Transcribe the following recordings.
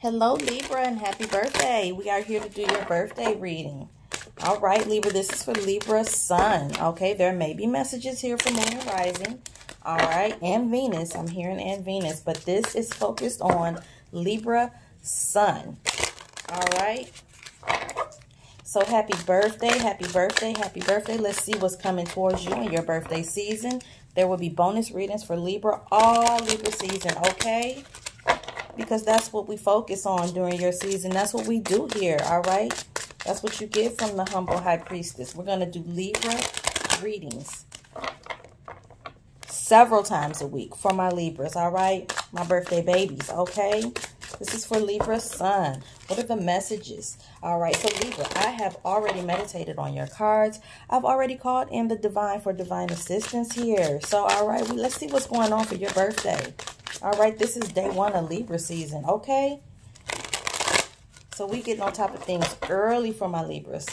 Hello, Libra, and happy birthday. We are here to do your birthday reading. All right, Libra, this is for Libra Sun. Okay, there may be messages here for Moon and Rising. All right, and Venus. I'm hearing and Venus, but this is focused on Libra Sun. All right. So happy birthday, happy birthday, happy birthday. Let's see what's coming towards you in your birthday season. There will be bonus readings for Libra all Libra season, okay? Because that's what we focus on during your season. That's what we do here, all right? That's what you get from the humble high priestess. We're going to do Libra readings several times a week for my Libras, all right? My birthday babies, okay? This is for Libra Sun. What are the messages? All right, so Libra, I have already meditated on your cards. I've already called in the divine for divine assistance here. So, all right, let's see what's going on for your birthday. All right, this is day one of Libra season, okay? So we getting on top of things early for my Libras.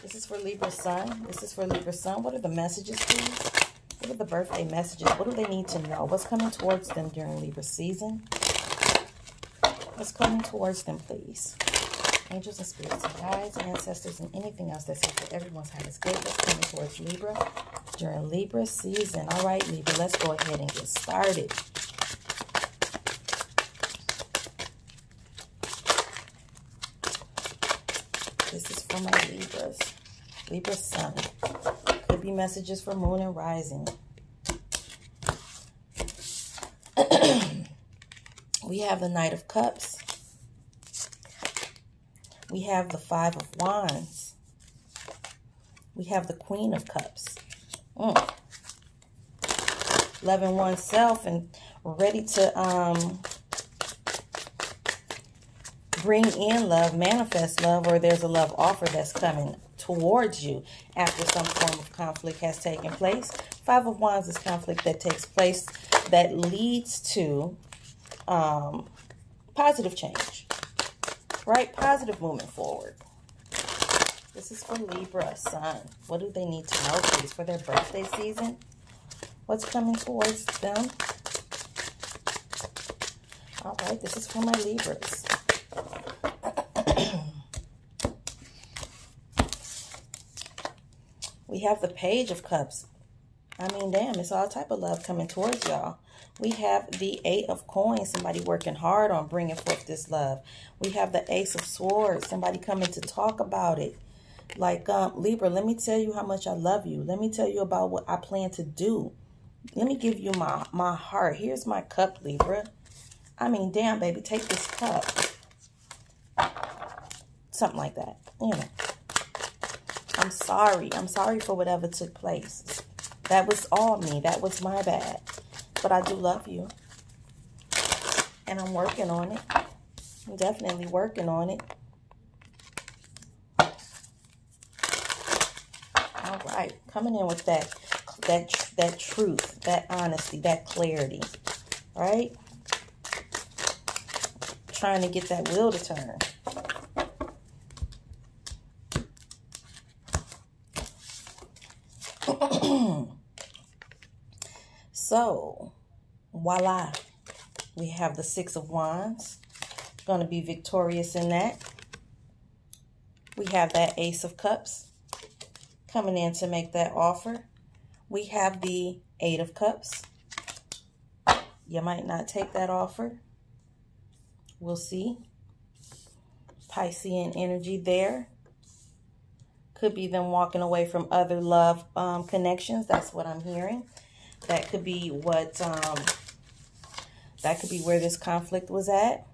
This is for Libra Sun. This is for Libra Sun. What are the messages, please? What are the birthday messages? What do they need to know? What's coming towards them during Libra season? What's coming towards them, please? Angels and spirits and guides, ancestors, and anything else that's here for everyone's highest good. What's coming towards Libra during Libra season? All right, Libra, let's go ahead and get started. For my Libras. Libra Sun. Could be messages for Moon and Rising. we have the Knight of Cups. We have the Five of Wands. We have the Queen of Cups. Mm. Loving oneself and ready to um, bring in love, manifest love, or there's a love offer that's coming towards you after some form of conflict has taken place. Five of Wands is conflict that takes place that leads to um, positive change, right? Positive movement forward. This is for Libra, Sun. What do they need to know, please, for their birthday season? What's coming towards them? All right, this is for my Libras. We have the Page of Cups. I mean, damn, it's all type of love coming towards y'all. We have the Eight of Coins, somebody working hard on bringing forth this love. We have the Ace of Swords, somebody coming to talk about it. Like, um, Libra, let me tell you how much I love you. Let me tell you about what I plan to do. Let me give you my, my heart. Here's my cup, Libra. I mean, damn, baby, take this cup. Something like that. You know. I'm sorry. I'm sorry for whatever took place. That was all me. That was my bad. But I do love you. And I'm working on it. I'm definitely working on it. All right. Coming in with that that that truth, that honesty, that clarity. Right? Trying to get that wheel to turn. So, voila. We have the Six of Wands. Going to be victorious in that. We have that Ace of Cups coming in to make that offer. We have the Eight of Cups. You might not take that offer. We'll see. Piscean energy there. Could be them walking away from other love um, connections. That's what I'm hearing. That could be what, um, that could be where this conflict was at.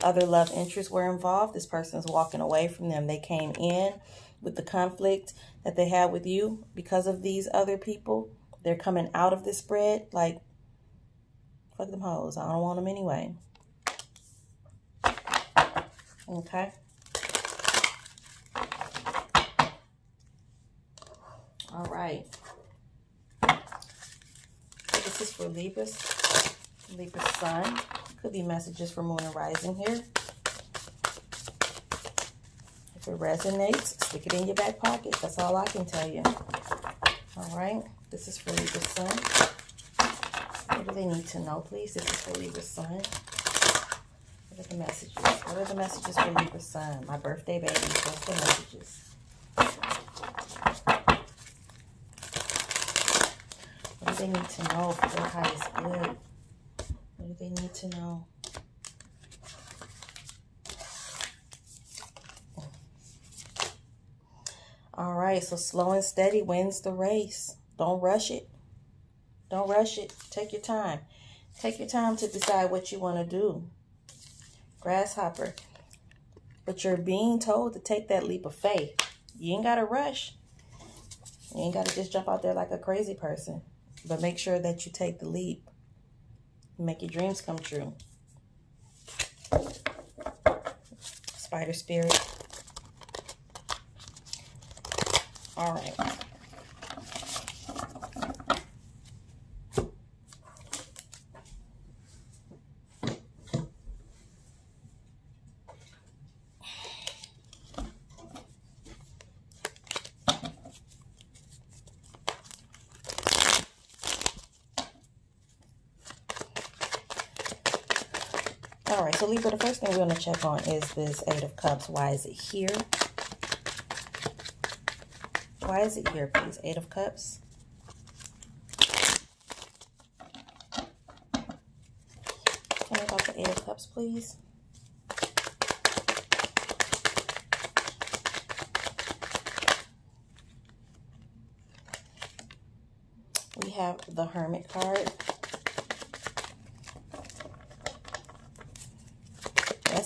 Other love interests were involved. This person's walking away from them. They came in with the conflict that they had with you because of these other people. They're coming out of this spread like, fuck them hoes. I don't want them anyway. Okay. All right this is for Libras, Libra Sun. Could be messages for Moon and Rising here. If it resonates, stick it in your back pocket. That's all I can tell you. All right. This is for Libra Sun. What do they need to know, please? This is for Libra Sun. What are the messages? What are the messages for Libra Sun? My birthday baby. What's the messages? What do they need to know for their highest good? What do they need to know? All right, so slow and steady wins the race. Don't rush it. Don't rush it. Take your time. Take your time to decide what you want to do. Grasshopper. But you're being told to take that leap of faith. You ain't got to rush. You ain't got to just jump out there like a crazy person. But make sure that you take the leap. Make your dreams come true. Spider spirit. All right. All right, so Libra, the first thing we're going to check on is this Eight of Cups. Why is it here? Why is it here, please? Eight of Cups. Tell me about the Eight of Cups, please. We have the Hermit card.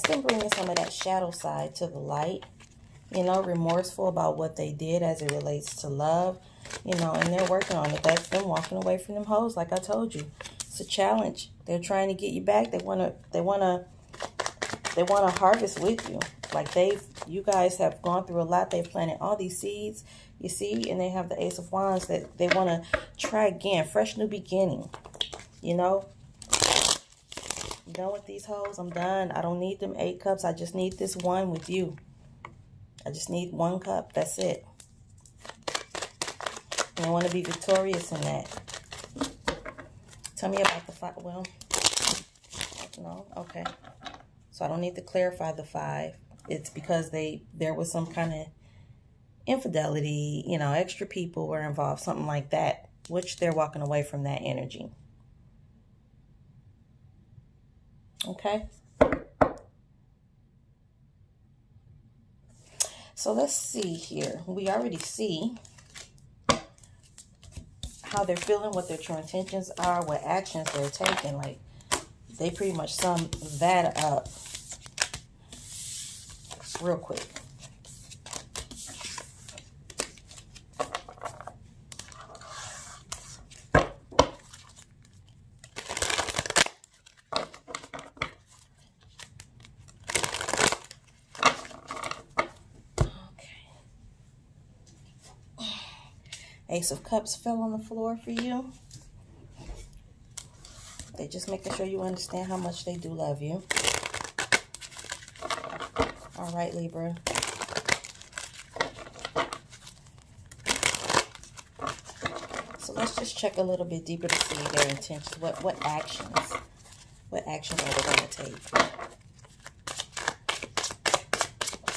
Been bringing some of that shadow side to the light you know, remorseful about what they did as it relates to love, you know, and they're working on it. That's them walking away from them hoes, like I told you. It's a challenge. They're trying to get you back. They wanna they wanna they wanna harvest with you. Like they've you guys have gone through a lot. They've planted all these seeds, you see, and they have the Ace of Wands that they wanna try again. Fresh new beginning. You know? Done with these hoes. I'm done. I don't need them eight cups. I just need this one with you. I just need one cup. That's it. I want to be victorious in that. Tell me about the five. Well, no. Okay. So I don't need to clarify the five. It's because they there was some kind of infidelity, you know, extra people were involved, something like that, which they're walking away from that energy. Okay. So let's see here. We already see how they're feeling, what their true intentions are, what actions they're taking. Like, they pretty much sum that up real quick. Ace of Cups fell on the floor for you. They're just making sure you understand how much they do love you. All right, Libra. So let's just check a little bit deeper to see their intentions. What what actions? What actions are they going to take?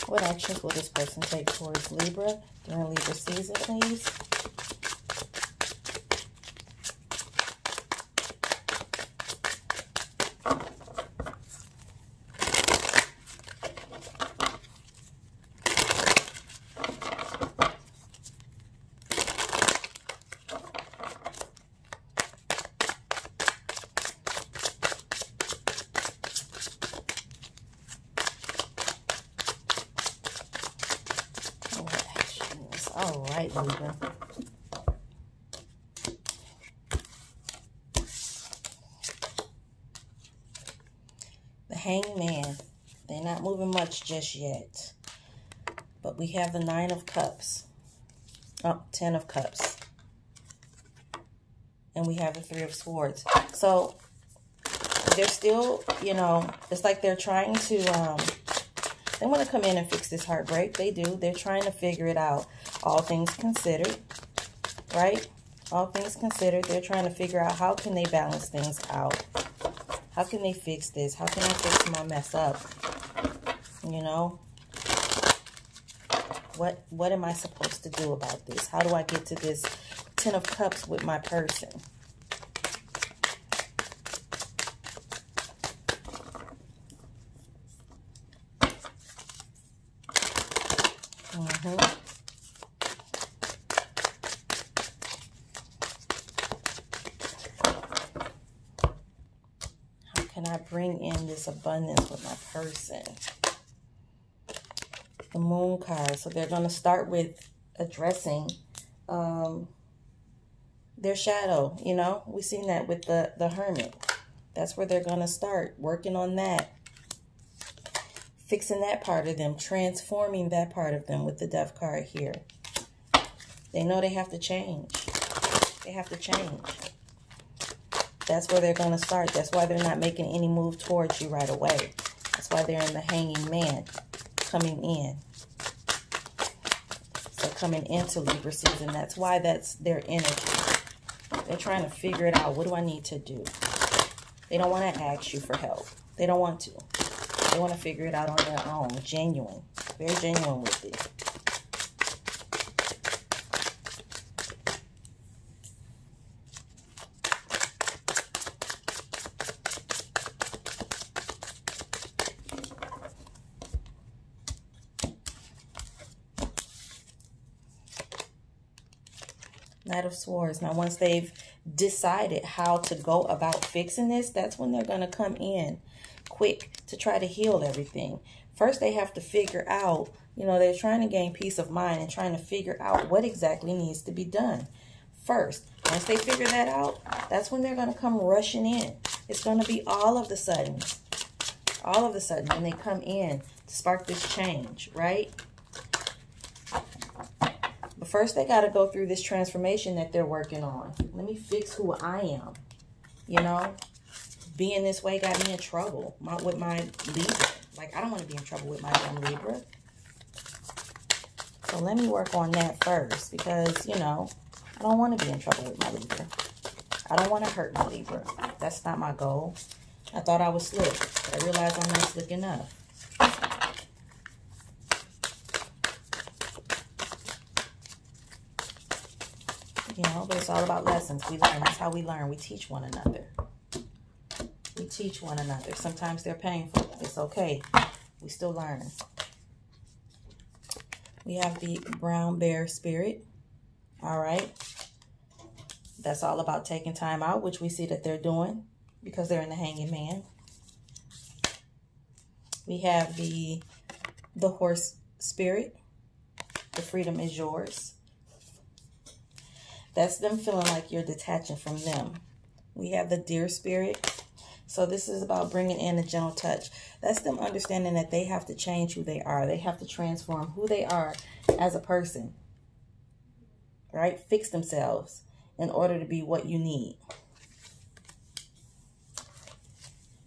What actions will this person take towards Libra during Libra season, please? All right, Libra. The Hangman. They're not moving much just yet. But we have the Nine of Cups. Oh, Ten of Cups. And we have the Three of Swords. So, they're still, you know, it's like they're trying to... Um, they want to come in and fix this heartbreak. They do. They're trying to figure it out. All things considered, right? All things considered, they're trying to figure out how can they balance things out. How can they fix this? How can I fix my mess up? You know? What what am I supposed to do about this? How do I get to this Ten of Cups with my person? Mm-hmm. How can I bring in this abundance with my person? The moon card. So they're going to start with addressing um, their shadow. You know, we've seen that with the, the hermit. That's where they're going to start working on that fixing that part of them, transforming that part of them with the death card here. They know they have to change. They have to change. That's where they're going to start. That's why they're not making any move towards you right away. That's why they're in the hanging man coming in. So coming into Libra season, that's why that's their energy. They're trying to figure it out. What do I need to do? They don't want to ask you for help. They don't want to. They want to figure it out on their own. Genuine. Very genuine with it. Swords. Now, once they've decided how to go about fixing this, that's when they're going to come in quick to try to heal everything. First, they have to figure out, you know, they're trying to gain peace of mind and trying to figure out what exactly needs to be done. First, once they figure that out, that's when they're going to come rushing in. It's going to be all of the sudden, all of a sudden when they come in to spark this change, right? First, they got to go through this transformation that they're working on. Let me fix who I am, you know? being this way got me in trouble my, with my Libra. Like, I don't want to be in trouble with my damn Libra. So let me work on that first because, you know, I don't want to be in trouble with my Libra. I don't want to hurt my Libra. That's not my goal. I thought I was slick, but I realized I'm not slick enough. You know, but it's all about lessons. We learn. That's how we learn. We teach one another We teach one another. Sometimes they're painful. It's okay. We still learn. We have the brown bear spirit. All right. That's all about taking time out, which we see that they're doing because they're in the hanging man. We have the the horse spirit. The freedom is yours. That's them feeling like you're detaching from them. We have the deer spirit. So this is about bringing in a gentle touch. That's them understanding that they have to change who they are. They have to transform who they are as a person. Right? Fix themselves in order to be what you need.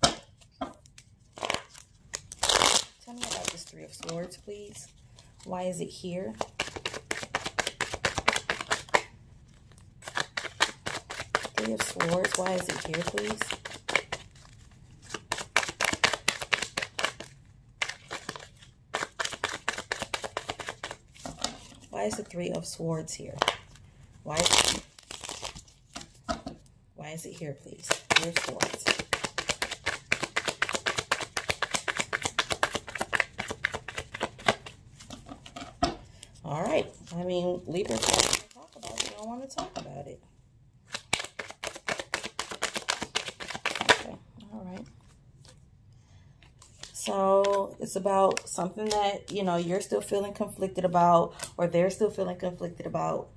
Tell me about this Three of Swords, please. Why is it here? Three of Swords. Why is it here, please? Why is the Three of Swords here? Why is it, why is it here, please? Three of Swords. All right. I mean, Libra talk about it. I don't want to talk about it. So it's about something that, you know, you're still feeling conflicted about or they're still feeling conflicted about.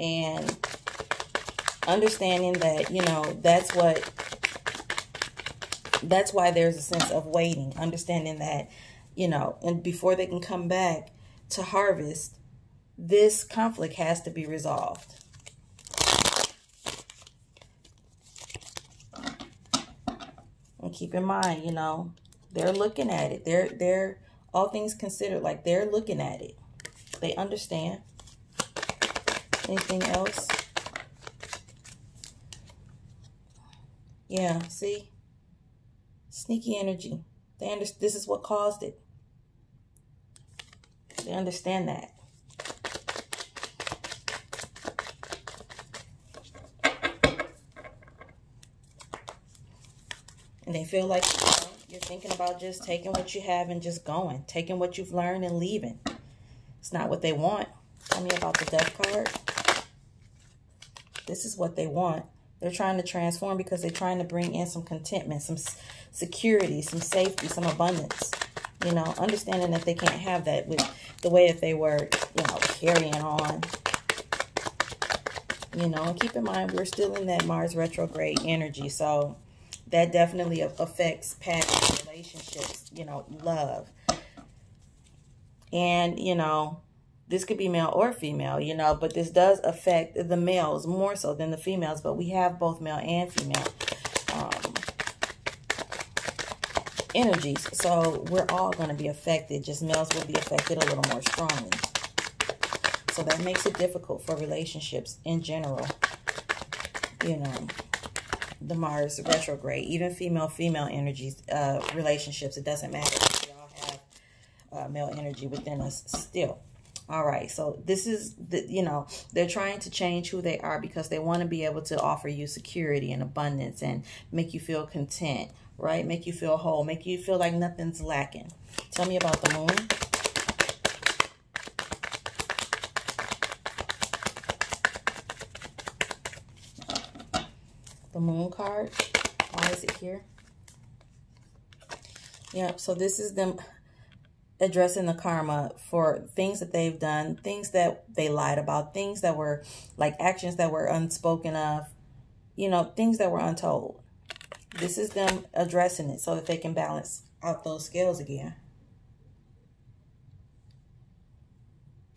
And understanding that, you know, that's what, that's why there's a sense of waiting. Understanding that, you know, and before they can come back to harvest, this conflict has to be resolved. And keep in mind, you know, they're looking at it. They're they're all things considered, like they're looking at it. They understand. Anything else? Yeah, see? Sneaky energy. They under, this is what caused it. They understand that. And they feel like thinking about just taking what you have and just going. Taking what you've learned and leaving. It's not what they want. Tell me about the death card. This is what they want. They're trying to transform because they're trying to bring in some contentment, some security, some safety, some abundance. You know, understanding that they can't have that with the way that they were, you know, carrying on. You know, and keep in mind, we're still in that Mars retrograde energy. So that definitely affects past relationships, you know, love. And, you know, this could be male or female, you know, but this does affect the males more so than the females. But we have both male and female um, energies. So we're all going to be affected. Just males will be affected a little more strongly. So that makes it difficult for relationships in general. You know, the Mars retrograde, even female-female energies, uh, relationships, it doesn't matter. We all have uh, male energy within us still. All right, so this is, the, you know, they're trying to change who they are because they want to be able to offer you security and abundance and make you feel content, right? Make you feel whole, make you feel like nothing's lacking. Tell me about the moon. The moon card. Why is it here? Yep, so this is them addressing the karma for things that they've done, things that they lied about, things that were like actions that were unspoken of, you know, things that were untold. This is them addressing it so that they can balance out those scales again.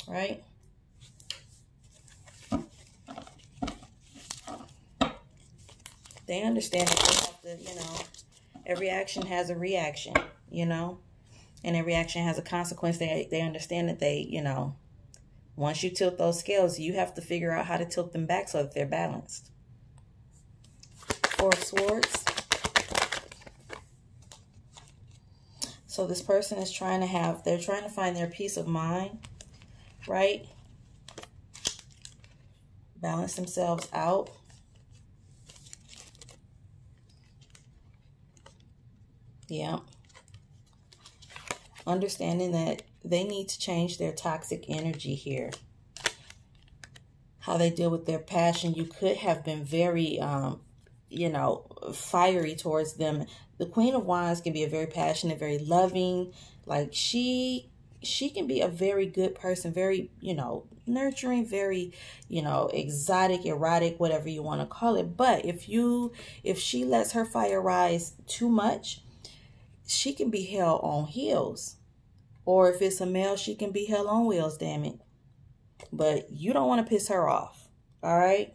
Right? They understand that they have to, you know, every action has a reaction, you know? and every action has a consequence. They they understand that they, you know, once you tilt those scales, you have to figure out how to tilt them back so that they're balanced. Four of Swords. So this person is trying to have, they're trying to find their peace of mind, right? Balance themselves out. Yeah understanding that they need to change their toxic energy here. How they deal with their passion. You could have been very, um, you know, fiery towards them. The Queen of Wands can be a very passionate, very loving. Like she, she can be a very good person, very, you know, nurturing, very, you know, exotic, erotic, whatever you want to call it. But if you, if she lets her fire rise too much, she can be held on heels. Or if it's a male, she can be hell on wheels, damn it. But you don't want to piss her off. All right.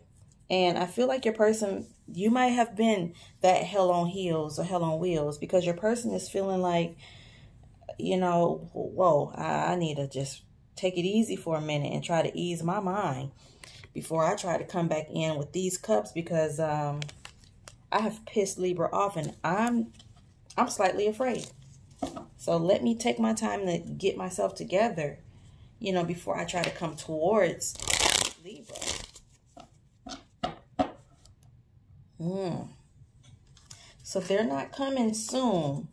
And I feel like your person, you might have been that hell on heels or hell on wheels because your person is feeling like, you know, whoa, I, I need to just take it easy for a minute and try to ease my mind before I try to come back in with these cups because um, I have pissed Libra off and I'm I'm slightly afraid. So let me take my time to get myself together, you know, before I try to come towards Libra. Hmm. So they're not coming soon.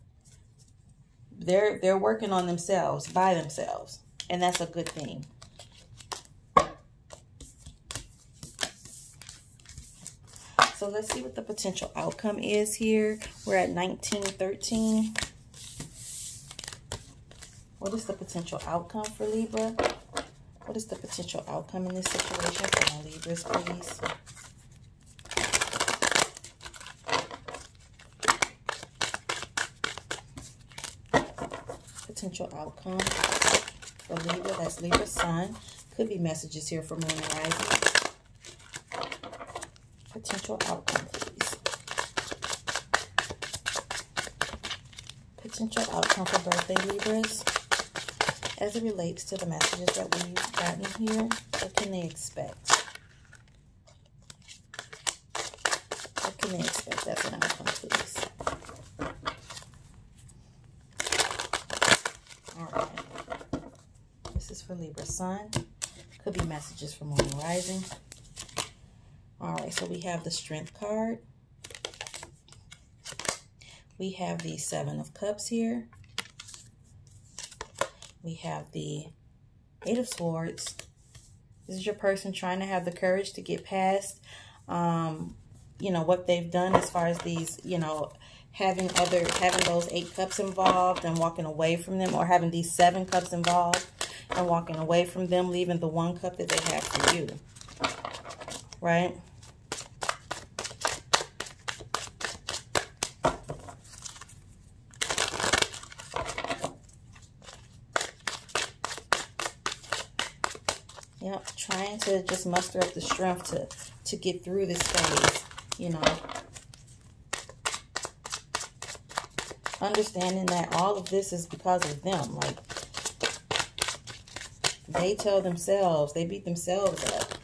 They're they're working on themselves by themselves, and that's a good thing. Let's see what the potential outcome is here. We're at 1913. What is the potential outcome for Libra? What is the potential outcome in this situation for my Libras, please? Potential outcome for Libra. That's Libra Sun. Could be messages here for Moon Rising potential outcome, please. Potential outcome for birthday Libras as it relates to the messages that we've gotten here. What can they expect? What can they expect as an outcome, please? All right. This is for Libra Sun. Could be messages from Moon Rising. All right, so we have the Strength card. We have the Seven of Cups here. We have the Eight of Swords. This is your person trying to have the courage to get past, um, you know, what they've done as far as these, you know, having other, having those eight cups involved and walking away from them or having these seven cups involved and walking away from them, leaving the one cup that they have for you. Right? Yep, trying to just muster up the strength to, to get through this phase, you know. Understanding that all of this is because of them. Like, they tell themselves, they beat themselves up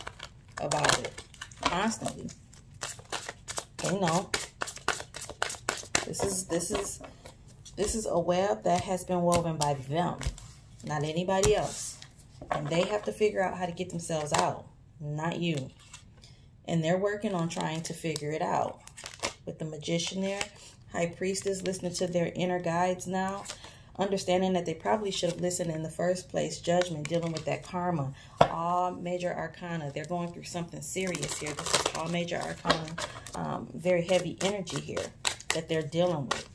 about it constantly. They know. This is, this is, this is a web that has been woven by them, not anybody else. And they have to figure out how to get themselves out, not you. And they're working on trying to figure it out. With the magician there, high priestess, listening to their inner guides now, understanding that they probably should have listened in the first place, judgment, dealing with that karma, all major arcana. They're going through something serious here. This is all major arcana, um, very heavy energy here that they're dealing with.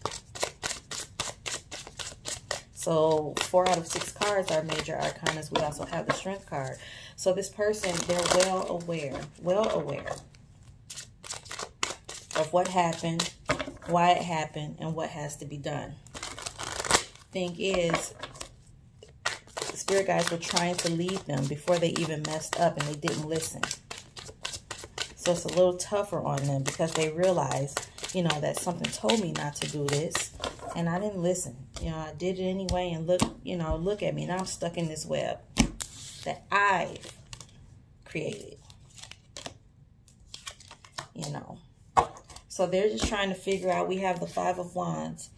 So four out of six cards are major arcanas. We also have the strength card. So this person, they're well aware, well aware of what happened, why it happened, and what has to be done. Thing is, the spirit guides were trying to lead them before they even messed up and they didn't listen. So it's a little tougher on them because they realize, you know, that something told me not to do this and I didn't listen. You know, I did it anyway and look, you know, look at me. Now I'm stuck in this web that I've created. You know. So they're just trying to figure out, we have the Five of Wands.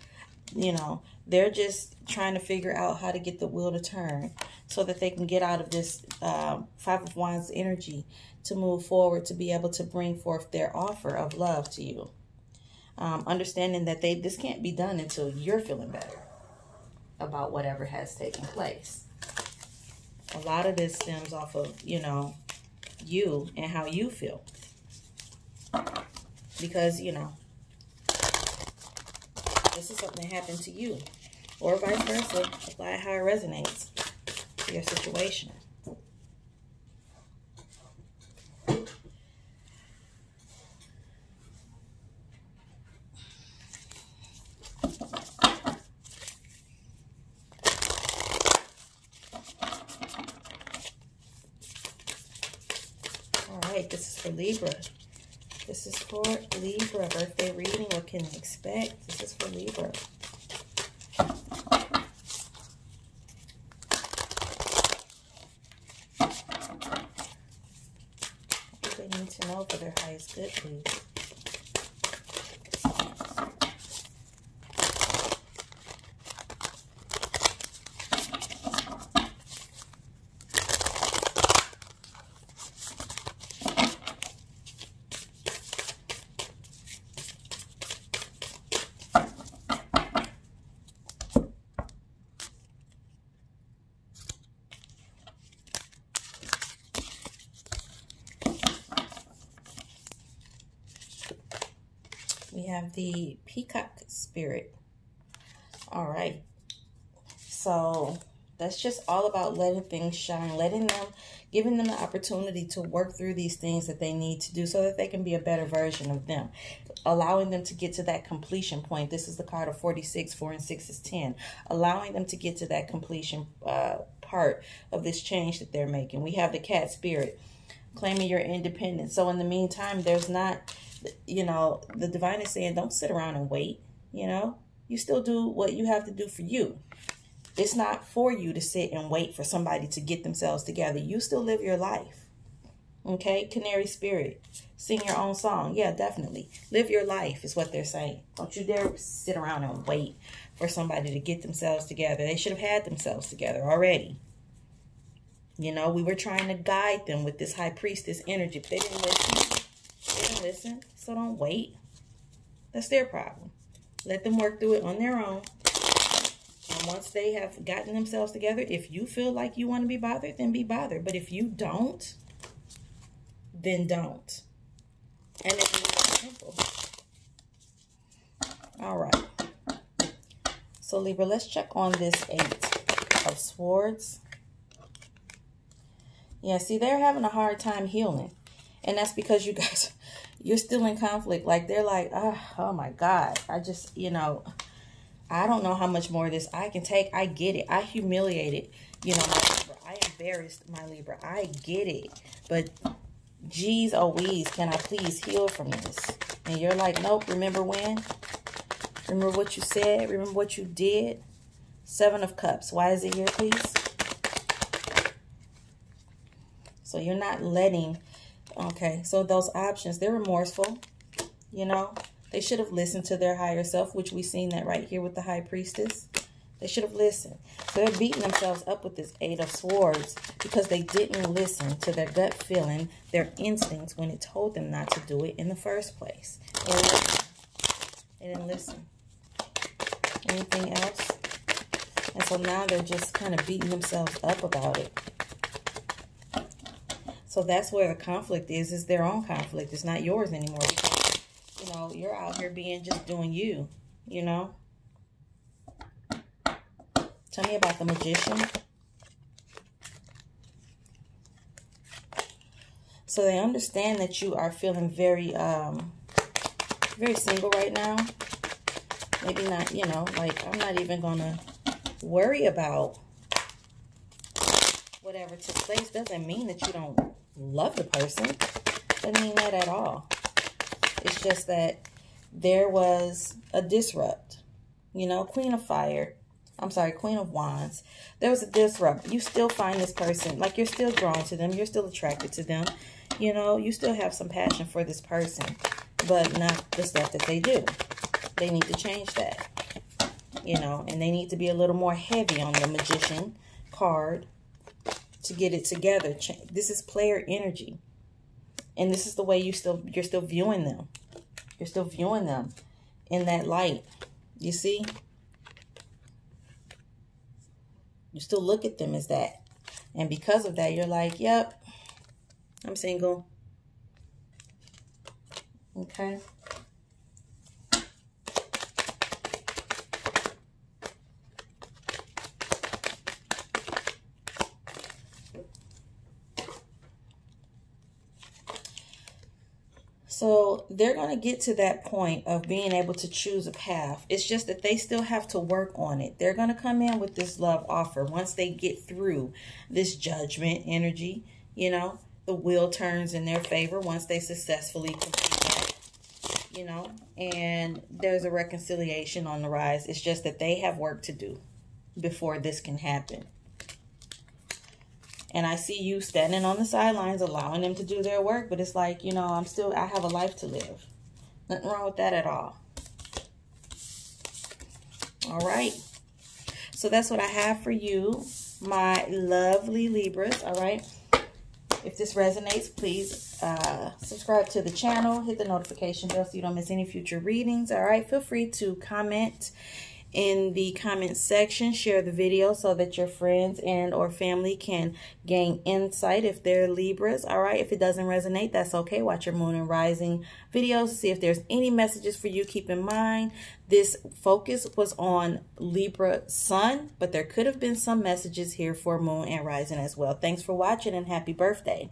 You know, they're just trying to figure out how to get the wheel to turn so that they can get out of this um, Five of Wands energy to move forward, to be able to bring forth their offer of love to you um, understanding that they this can't be done until you're feeling better about whatever has taken place. A lot of this stems off of, you know, you and how you feel. Because, you know, this is something that happened to you. Or vice versa. Apply how it resonates to your situation. Libra. This is for Libra. Birthday reading. What can you expect? This is for Libra. What do they need to know for their highest good, please? Have the peacock spirit. All right. So that's just all about letting things shine, letting them, giving them the opportunity to work through these things that they need to do so that they can be a better version of them. Allowing them to get to that completion point. This is the card of 46, 4 and 6 is 10. Allowing them to get to that completion uh, part of this change that they're making. We have the cat spirit, claiming your independence. So in the meantime, there's not you know, the divine is saying, don't sit around and wait, you know. You still do what you have to do for you. It's not for you to sit and wait for somebody to get themselves together. You still live your life. Okay? Canary spirit. Sing your own song. Yeah, definitely. Live your life is what they're saying. Don't you dare sit around and wait for somebody to get themselves together. They should have had themselves together already. You know, we were trying to guide them with this high priestess energy. But they didn't listen. Didn't listen. So don't wait. That's their problem. Let them work through it on their own. And once they have gotten themselves together, if you feel like you want to be bothered, then be bothered. But if you don't, then don't. And simple. All right. So Libra, let's check on this Eight of Swords. Yeah, see, they're having a hard time healing. And that's because you guys, you're still in conflict. Like, they're like, oh, oh my God. I just, you know, I don't know how much more of this I can take. I get it. I humiliated, you know, my Libra. I embarrassed my Libra. I get it. But, geez, oh, wees, can I please heal from this? And you're like, nope, remember when? Remember what you said? Remember what you did? Seven of Cups. Why is it here, please? So you're not letting, okay, so those options, they're remorseful, you know. They should have listened to their higher self, which we've seen that right here with the High Priestess. They should have listened. So they're beating themselves up with this Eight of Swords because they didn't listen to their gut feeling, their instincts when it told them not to do it in the first place. They didn't listen. Anything else? And so now they're just kind of beating themselves up about it. So that's where the conflict is, It's their own conflict. It's not yours anymore. Because, you know, you're out here being just doing you, you know. Tell me about the magician. So they understand that you are feeling very, um, very single right now. Maybe not, you know, like I'm not even going to worry about whatever took place. Doesn't mean that you don't love the person. Doesn't mean that at all. It's just that there was a disrupt. You know, Queen of Fire. I'm sorry, Queen of Wands. There was a disrupt. You still find this person, like you're still drawn to them. You're still attracted to them. You know, you still have some passion for this person, but not the stuff that they do. They need to change that. You know, and they need to be a little more heavy on the Magician card to get it together. This is player energy. And this is the way you still you're still viewing them. You're still viewing them in that light. You see? You still look at them as that. And because of that, you're like, yep, I'm single. Okay. They're going to get to that point of being able to choose a path. It's just that they still have to work on it. They're going to come in with this love offer once they get through this judgment energy. You know, the wheel turns in their favor once they successfully complete that. You know, and there's a reconciliation on the rise. It's just that they have work to do before this can happen. And I see you standing on the sidelines, allowing them to do their work. But it's like, you know, I'm still, I have a life to live. Nothing wrong with that at all. All right. So that's what I have for you, my lovely Libras. All right. If this resonates, please uh, subscribe to the channel. Hit the notification bell so you don't miss any future readings. All right. Feel free to comment in the comment section. Share the video so that your friends and or family can gain insight if they're Libras. All right. If it doesn't resonate, that's okay. Watch your moon and rising videos. See if there's any messages for you. Keep in mind, this focus was on Libra sun, but there could have been some messages here for moon and rising as well. Thanks for watching and happy birthday.